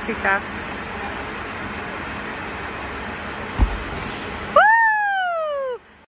too fast.